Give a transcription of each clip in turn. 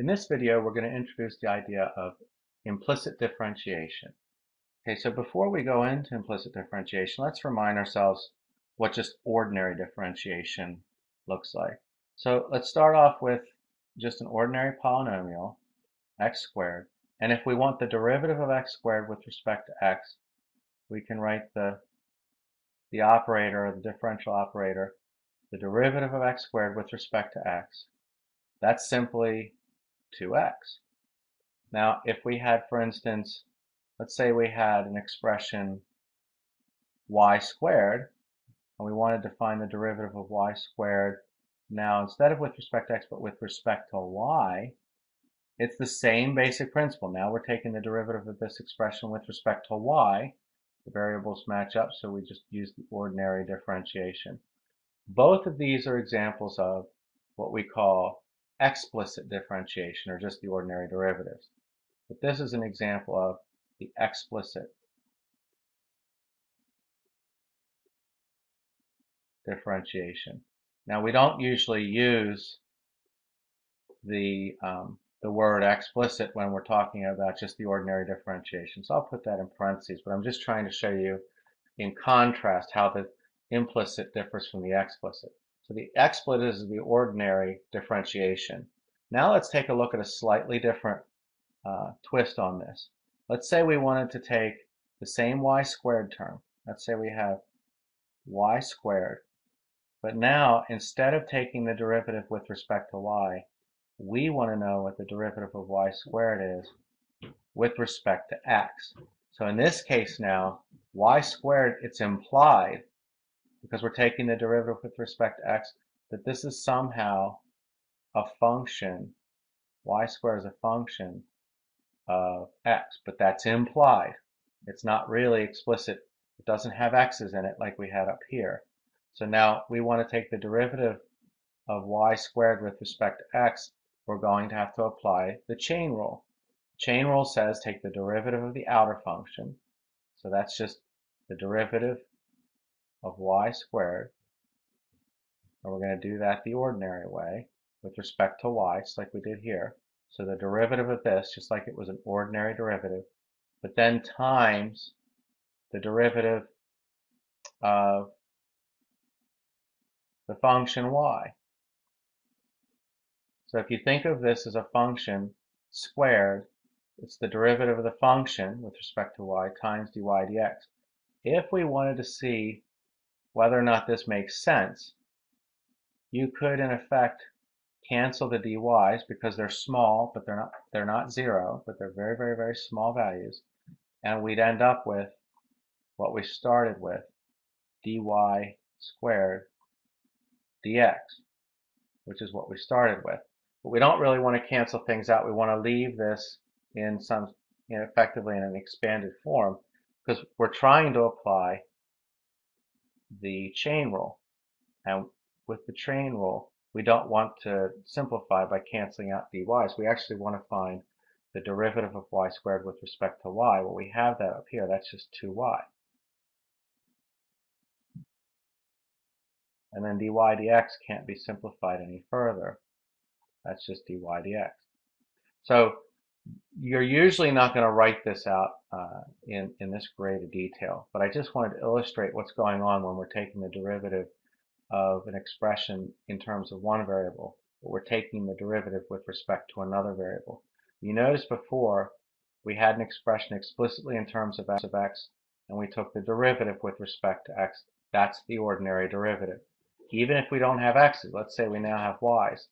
In this video, we're going to introduce the idea of implicit differentiation. Okay, so before we go into implicit differentiation, let's remind ourselves what just ordinary differentiation looks like. So let's start off with just an ordinary polynomial, x squared. And if we want the derivative of x squared with respect to x, we can write the, the operator, the differential operator, the derivative of x squared with respect to x. That's simply 2x. Now, if we had, for instance, let's say we had an expression y squared, and we wanted to find the derivative of y squared. Now, instead of with respect to x, but with respect to y, it's the same basic principle. Now we're taking the derivative of this expression with respect to y. The variables match up, so we just use the ordinary differentiation. Both of these are examples of what we call explicit differentiation, or just the ordinary derivatives. But this is an example of the explicit differentiation. Now we don't usually use the um, the word explicit when we're talking about just the ordinary differentiation. So I'll put that in parentheses, but I'm just trying to show you in contrast how the implicit differs from the explicit. So the explicit is the ordinary differentiation. Now let's take a look at a slightly different uh, twist on this. Let's say we wanted to take the same y squared term. Let's say we have y squared. But now, instead of taking the derivative with respect to y, we want to know what the derivative of y squared is with respect to x. So in this case now, y squared, it's implied, because we're taking the derivative with respect to x, that this is somehow a function, y squared is a function of x, but that's implied. It's not really explicit. It doesn't have x's in it like we had up here. So now we want to take the derivative of y squared with respect to x we're going to have to apply the chain rule. Chain rule says take the derivative of the outer function. So that's just the derivative of y squared. And we're going to do that the ordinary way with respect to y, just like we did here. So the derivative of this, just like it was an ordinary derivative, but then times the derivative of the function y. So if you think of this as a function squared, it's the derivative of the function with respect to y times dy dx. If we wanted to see whether or not this makes sense, you could in effect cancel the dy's because they're small, but they're not they're not zero, but they're very, very, very small values. And we'd end up with what we started with, dy squared dx, which is what we started with. But we don't really want to cancel things out. We want to leave this in some, effectively in an expanded form because we're trying to apply the chain rule. And with the chain rule, we don't want to simplify by canceling out dy's. We actually want to find the derivative of y squared with respect to y. Well, we have that up here. That's just 2y. And then dy dx can't be simplified any further. That's just dy dx. So you're usually not going to write this out uh, in, in this great a detail, but I just wanted to illustrate what's going on when we're taking the derivative of an expression in terms of one variable, but we're taking the derivative with respect to another variable. You noticed before we had an expression explicitly in terms of x of x, and we took the derivative with respect to x. That's the ordinary derivative. Even if we don't have x's, let's say we now have y's,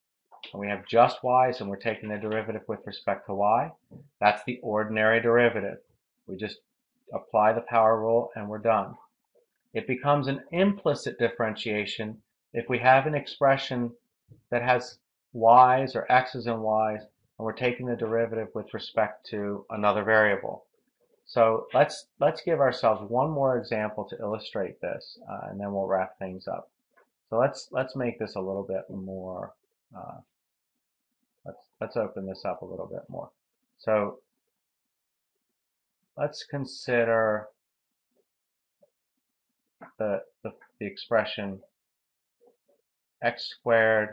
and we have just y's and we're taking the derivative with respect to y, that's the ordinary derivative. We just apply the power rule and we're done. It becomes an implicit differentiation if we have an expression that has y's or x's and y's and we're taking the derivative with respect to another variable. So let's let's give ourselves one more example to illustrate this, uh, and then we'll wrap things up. So let's let's make this a little bit more uh, let's, let's open this up a little bit more. So let's consider the, the, the expression x squared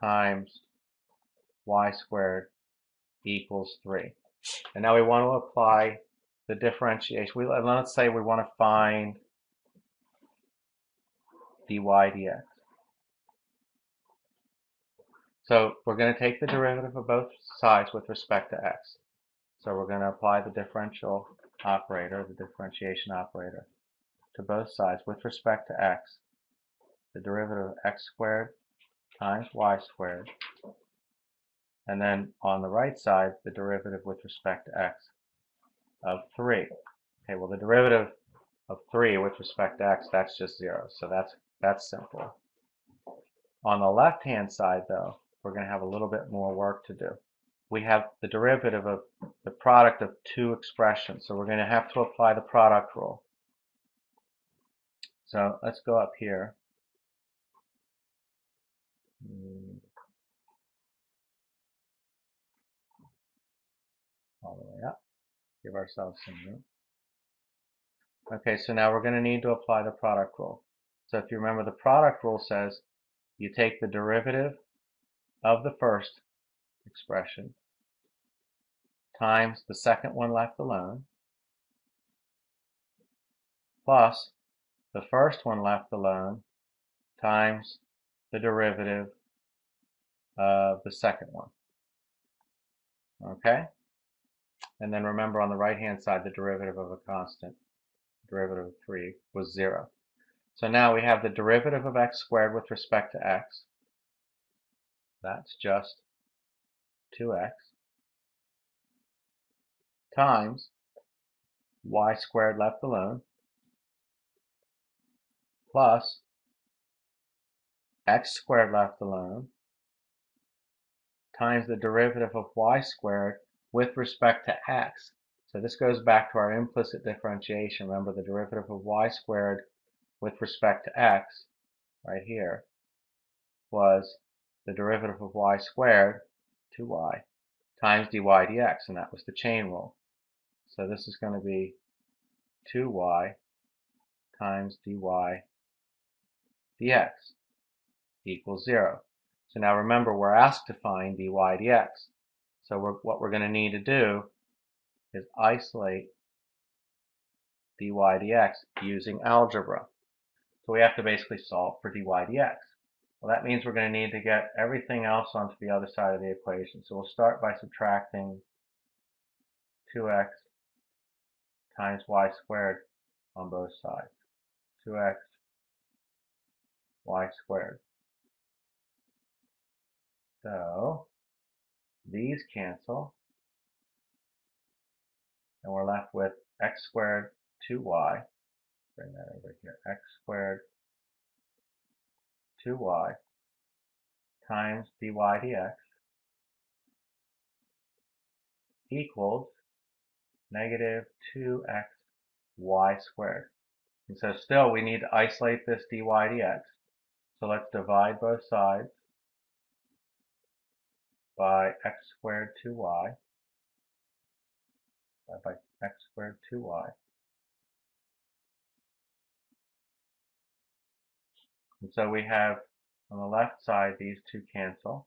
times y squared equals 3. And now we want to apply the differentiation. We, let's say we want to find dy dx. So we're going to take the derivative of both sides with respect to x. So we're going to apply the differential operator, the differentiation operator, to both sides with respect to x. The derivative of x squared times y squared. And then on the right side, the derivative with respect to x of 3. Okay, well the derivative of 3 with respect to x, that's just 0. So that's, that's simple. On the left-hand side, though, we're going to have a little bit more work to do. We have the derivative of the product of two expressions, so we're going to have to apply the product rule. So let's go up here. All the way up. Give ourselves some room. Okay, so now we're going to need to apply the product rule. So if you remember, the product rule says you take the derivative of the first expression times the second one left alone plus the first one left alone times the derivative of the second one. Okay? And then remember on the right hand side the derivative of a constant, derivative of 3 was 0. So now we have the derivative of x squared with respect to x that's just 2x times y squared left alone plus x squared left alone times the derivative of y squared with respect to x. So this goes back to our implicit differentiation. Remember the derivative of y squared with respect to x right here was the derivative of y squared, 2y, times dy dx, and that was the chain rule. So this is going to be 2y times dy dx equals 0. So now remember, we're asked to find dy dx. So we're, what we're going to need to do is isolate dy dx using algebra. So we have to basically solve for dy dx. Well, that means we're going to need to get everything else onto the other side of the equation. So we'll start by subtracting 2x times y squared on both sides. 2x y squared. So these cancel, and we're left with x squared 2y. Bring that over here. x squared 2y times dy dx equals negative 2x y squared. And so still we need to isolate this dy dx. So let's divide both sides by x squared 2y uh, by x squared 2y. And so we have on the left side, these two cancel.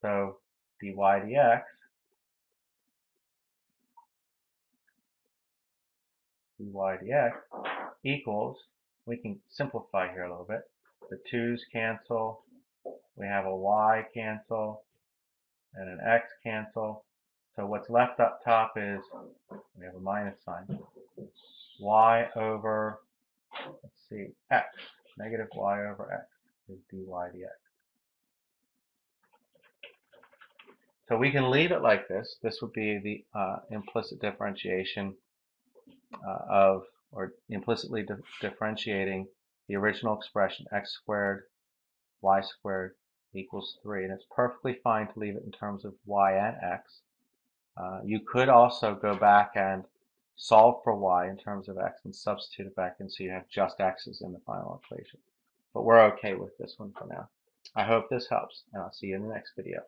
So dy dx dy dx equals, we can simplify here a little bit. The 2's cancel, we have a y cancel, and an x cancel. So what's left up top is, we have a minus sign, y over, let's see, x negative y over x is dy dx. So we can leave it like this. This would be the uh, implicit differentiation uh, of, or implicitly di differentiating the original expression x squared y squared equals 3. And it's perfectly fine to leave it in terms of y and x. Uh, you could also go back and solve for y in terms of x and substitute it back in so you have just x's in the final equation. But we're okay with this one for now. I hope this helps, and I'll see you in the next video.